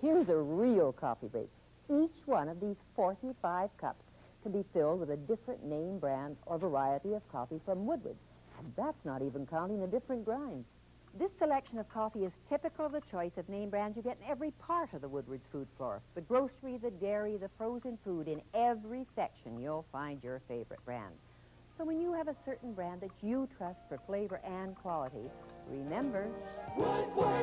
Here's a real coffee break. Each one of these 45 cups can be filled with a different name brand or variety of coffee from Woodward's. And that's not even counting the different grinds. This selection of coffee is typical of the choice of name brands you get in every part of the Woodward's food floor. The grocery, the dairy, the frozen food, in every section you'll find your favorite brand. So when you have a certain brand that you trust for flavor and quality, remember... Woodward's!